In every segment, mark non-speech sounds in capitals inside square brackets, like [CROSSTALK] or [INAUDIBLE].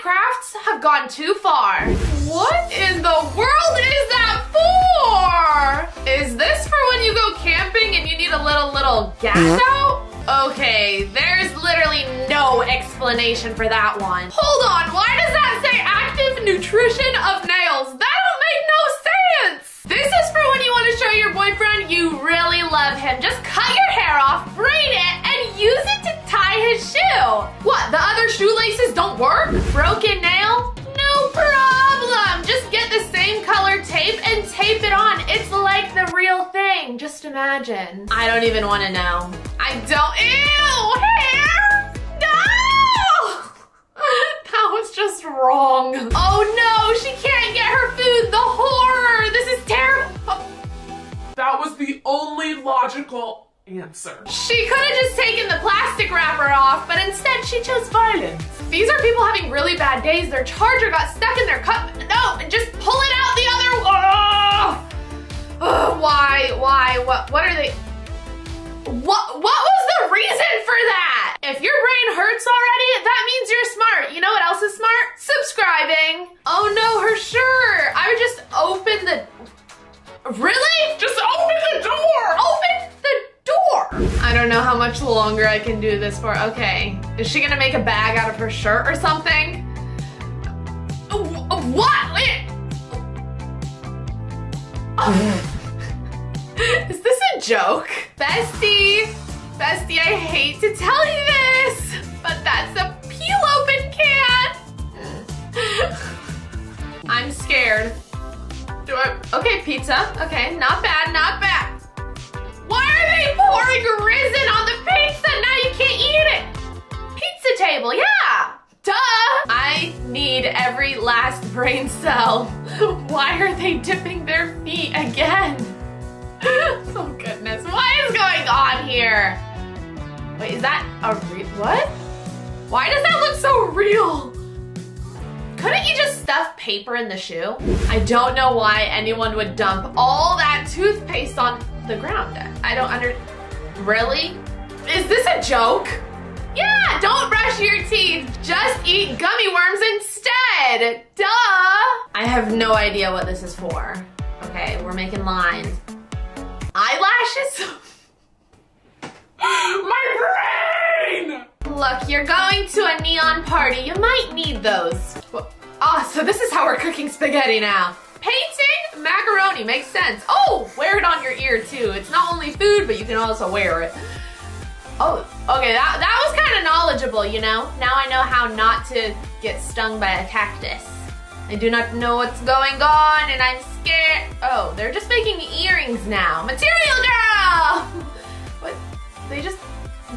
crafts have gone too far. What in the world is that for? Is this for when you go camping and you need a little, little gas mm-hmm. out? Okay, there's literally no explanation for that one. Hold on, why does that say active nutrition of nails? That don't make no sense. This is for when you want to show your boyfriend you really love him. Just cut your hair off, braid it, and use it to tie his shoe. What, the other shoelaces don't work? Broken nail? No problem. Just get the same color tape and tape it on. It's like the real thing. Just imagine. I don't even want to know. I don't, ew, hair! No! [LAUGHS] That was just wrong. Oh no, she can't get her food. The horror. This is terrible. That was the only logical answer. She could have just taken the plastic wrapper off, but instead she chose violence. These are people having really bad days. Their charger got stuck in their cup. No, just pull it out the other. Oh! Oh, why? Why? What? What are they? What? What was the reason for that? If your brain hurts already, that I can do this for. Okay. Is she gonna make a bag out of her shirt or something? Wh- What? [LAUGHS] Is this a joke? Bestie! Bestie, I hate to tell you this, but that's a peel open can! [LAUGHS] I'm scared. Do I? Okay, pizza. Okay, not bad, not bad. Why are they pouring resin on the pizza? Now you can't eat it. Pizza table, yeah. Duh. I need every last brain cell. [LAUGHS] Why are they dipping their feet again? [LAUGHS] oh goodness, what is going on here? Wait, is that a re- what? Why does that look so real? Couldn't you just stuff paper in the shoe? I don't know why anyone would dump all that toothpaste on the ground. I don't under, really? Is this a joke? Yeah, don't brush your teeth. Just eat gummy worms instead. Duh. I have no idea what this is for. Okay, we're making lines. Eyelashes? [LAUGHS] My brain! Look, you're going to a neon party. You might need those. Oh, so this is how we're cooking spaghetti now. Painting macaroni makes sense. Oh, wear it on your ear too. It's not only food, but you can also wear it. Oh, okay, that, that was kind of knowledgeable, you know? Now I know how not to get stung by a cactus. I do not know what's going on and I'm scared. Oh, they're just making earrings now. Material girl! [LAUGHS] What? They just,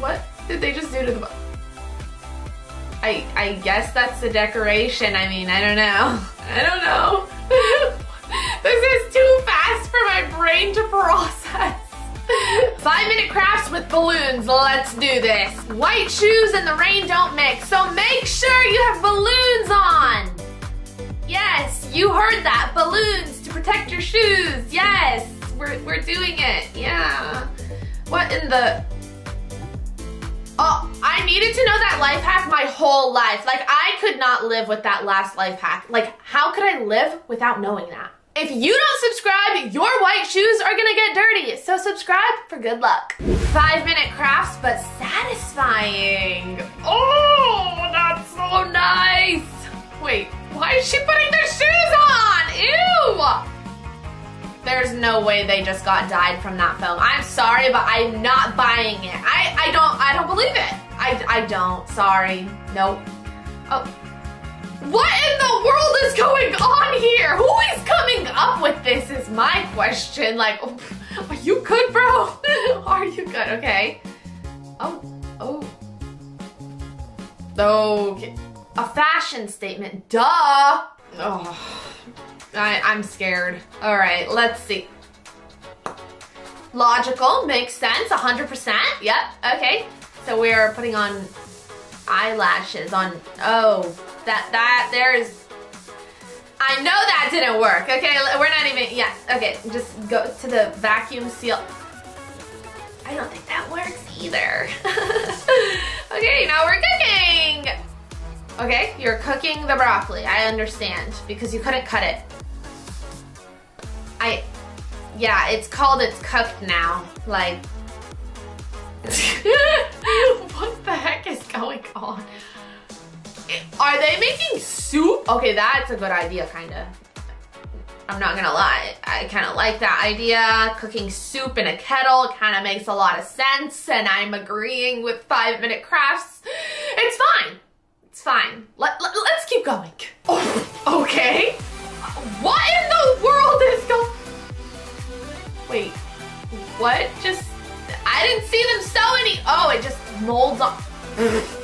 what did they just do to the, I, I guess that's the decoration. I mean, I don't know. [LAUGHS] I don't know. [LAUGHS] this is too fast for my brain to process. Five minute crafts with balloons. Let's do this. White shoes and the rain don't mix, so make sure you have balloons on. Yes, you heard that. Balloons to protect your shoes. Yes, we're, we're doing it. Yeah. What in the... Oh, I needed to know that life hack my whole life. Like, I could not live with that last life hack. Like, how could I live without knowing that? If you don't subscribe, your white shoes are gonna get dirty. So subscribe for good luck. Five minute crafts, but satisfying. Oh, that's so nice. Wait, why is she putting their shoes on? Ew! There's no way they just got dyed from that film. I'm sorry, but I'm not buying it. I, I don't I don't believe it. I, I don't. Sorry. Nope. Oh. What in the world is going on here? Who is coming my question. Like, oh, are [LAUGHS] you good, bro? [LAUGHS] are you good? Okay. Oh, oh. Okay. A fashion statement, duh. Oh, I, I'm scared. All right, let's see. Logical, makes sense, 100%. Yep, okay. So we're putting on eyelashes on, oh, that, that, there's, I know that didn't work, okay? We're not even, yeah, okay, just go to the vacuum seal. I don't think that works either. [LAUGHS] okay, now we're cooking. Okay, you're cooking the broccoli. I understand because you couldn't cut it. I, yeah, it's called it's cooked now. Like, [LAUGHS] what the heck is going on? Are they making soup? Okay, that's a good idea, kinda. I'm not gonna lie, I kind of like that idea. Cooking soup in a kettle kind of makes a lot of sense, and I'm agreeing with Five Minute Crafts. It's fine. It's fine. Let, let, let's keep going. Oh, [LAUGHS] okay. What in the world is going... Wait, what? Just, I didn't see them sew any... Oh, it just molds on. [LAUGHS]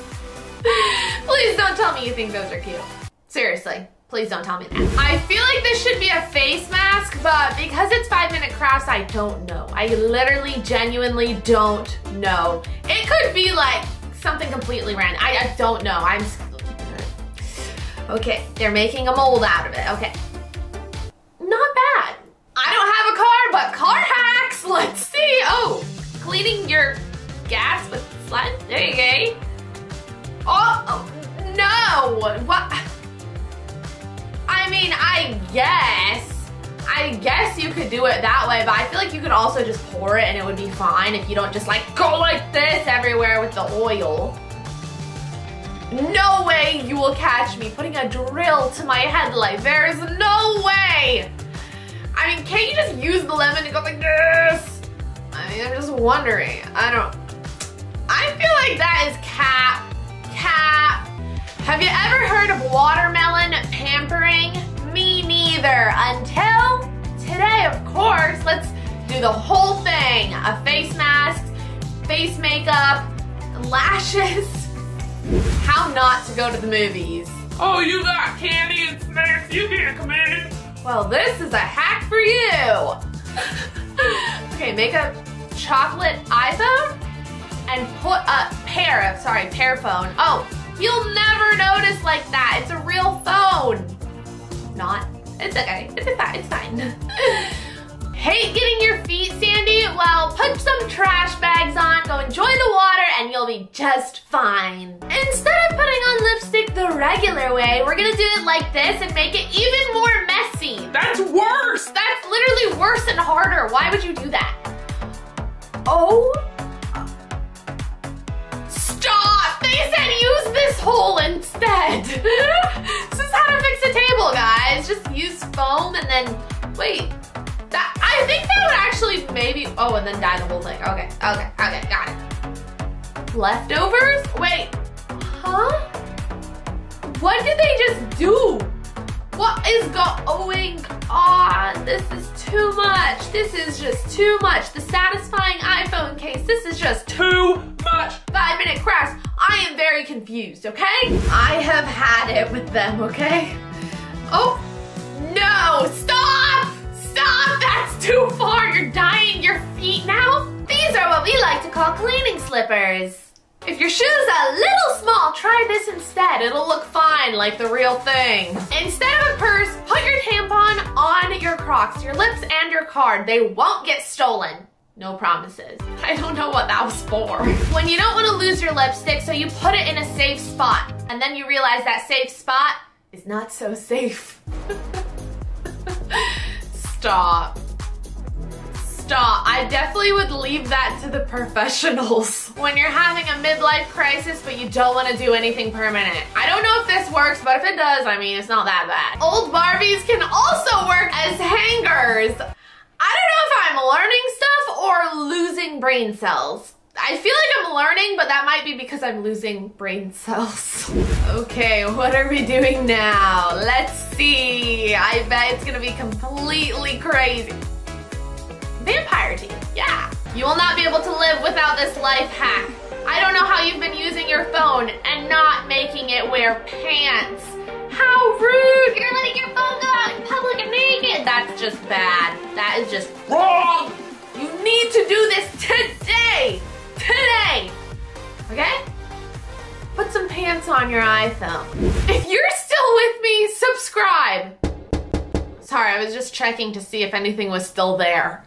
Please don't tell me you think those are cute. Seriously. Please don't tell me that. I feel like this should be a face mask, but because it's five minute crafts, I don't know. I literally, genuinely don't know. It could be like something completely random. I, I don't know. I'm, okay, they're making a mold out of it. Okay, not bad. I don't have a car, but car hacks. Let's see. Oh, cleaning your gas with sludge. There you go. What? I mean, I guess. I guess you could do it that way, but I feel like you could also just pour it and it would be fine if you don't just like go like this everywhere with the oil. No way you will catch me putting a drill to my headlight. There is no way. I mean, can't you just use the lemon to go like this? I mean, I'm just wondering. I don't, I feel like that is cap, cap. Have you ever heard of watermelon pampering? Me neither. Until today, of course. Let's do the whole thing. A face mask, face makeup, lashes. [LAUGHS] How not to go to the movies. Oh, you got candy and snacks. You can't come in. Well, this is a hack for you. [LAUGHS] okay, make a chocolate iPhone and put a pair of, sorry, pair phone. Oh, you'll never notice like that. It's a real phone. Not. It's okay. It's fine. It's fine. [LAUGHS] Hate getting your feet sandy? Well, put some trash bags on, go enjoy the water, and you'll be just fine. Instead of putting on lipstick the regular way, we're gonna do it like this and make it even more messy. That's worse. That's literally worse and harder. Why would you do that? Oh. This is how to fix a table, guys. Just use foam and then, wait. That, I think that would actually maybe, oh, and then dye the whole thing. Okay, okay, okay, got it. Leftovers? Wait, huh? What did they just do? What is going on? This is too much. This is just too much. The satisfying iPhone case, this is just too much. Five minute crafts. I am very confused, okay? I have had it with them, okay? Oh, no, stop! Stop, that's too far. You're dyeing your feet now? These are what we like to call cleaning slippers. If your shoe's a little small, try this instead. It'll look fine, like the real thing. Instead of a purse, put your tampon on your Crocs, your lips and your card. They won't get stolen. No promises. [LAUGHS] I don't know what that was for. When you don't want to lose your lipstick, so you put it in a safe spot. And then you realize that safe spot is not so safe. [LAUGHS] Stop. Stop. I definitely would leave that to the professionals. [LAUGHS] When you're having a midlife crisis, but you don't want to do anything permanent. I don't know if this works, but if it does, I mean, it's not that bad. Old Barbies can also work as hangers. I don't know if I'm learning or losing brain cells. I feel like I'm learning, but that might be because I'm losing brain cells. [LAUGHS] okay, what are we doing now? Let's see. I bet it's gonna be completely crazy. Vampire tea, yeah. You will not be able to live without this life hack. I don't know how you've been using your phone and not making it wear pants. How rude! You're letting your phone go out in public and naked. That's just bad. That is just wrong. To do this today. Today. Okay? Put some pants on your iPhone. If you're still with me, subscribe. Sorry, I was just checking to see if anything was still there.